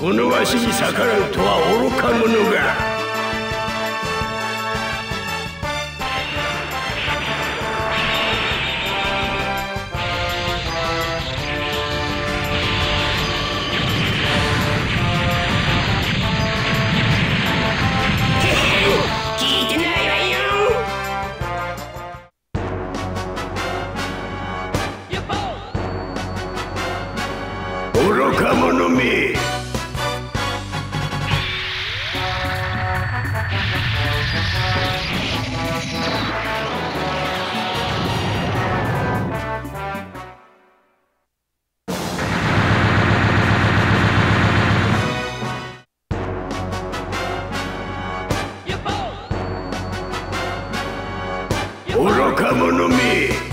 このわしに逆らうとは愚か者が。愚か者め